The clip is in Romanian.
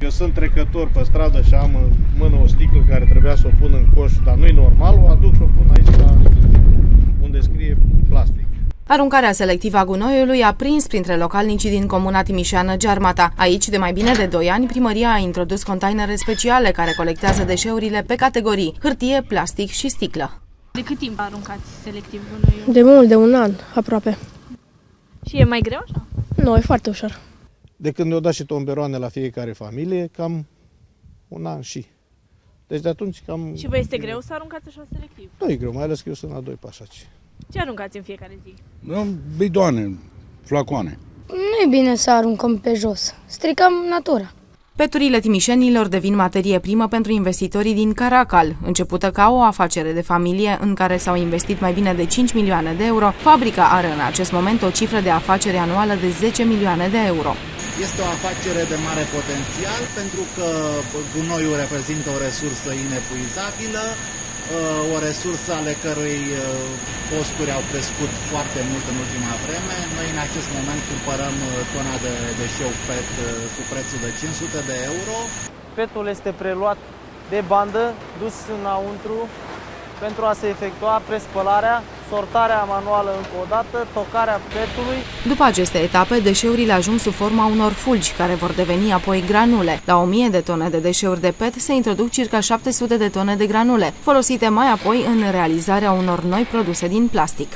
Eu sunt trecător pe stradă și am în mână o sticlă care trebuia să o pun în coș, dar nu-i normal, o aduc și o pun aici la unde scrie plastic. Aruncarea selectivă a gunoiului a prins printre localnicii din comuna Timișeană Gearmata. Aici, de mai bine de 2 ani, primăria a introdus containere speciale care colectează deșeurile pe categorii hârtie, plastic și sticlă. De cât timp aruncați selectiv gunoiul? De mult, de un an aproape. Și e mai greu așa? Nu, e foarte ușor. De când ne-au dat și tomberoane la fiecare familie, cam un an și. Deci de atunci cam... Și vă este greu să aruncați așa selectiv? Nu e greu, mai ales că eu sunt la doi pașaci. Ce aruncați în fiecare zi? Nu, bidoane, flacoane. Nu e bine să aruncăm pe jos. Stricăm natura. Peturile timișenilor devin materie primă pentru investitorii din Caracal. Începută ca o afacere de familie în care s-au investit mai bine de 5 milioane de euro, fabrica are în acest moment o cifră de afacere anuală de 10 milioane de euro. Este o afacere de mare potențial pentru că gunoiul reprezintă o resursă inepuizabilă, o resursă ale cărui costuri au crescut foarte mult în ultima vreme. Noi în acest moment cumpărăm tona de deșeu PET cu prețul de 500 de euro. PET-ul este preluat de bandă, dus înăuntru pentru a se efectua prespălarea, sortarea manuală încă o dată, tocarea petului. După aceste etape, deșeurile ajung sub forma unor fulgi, care vor deveni apoi granule. La 1000 de tone de deșeuri de PET se introduc circa 700 de tone de granule, folosite mai apoi în realizarea unor noi produse din plastic.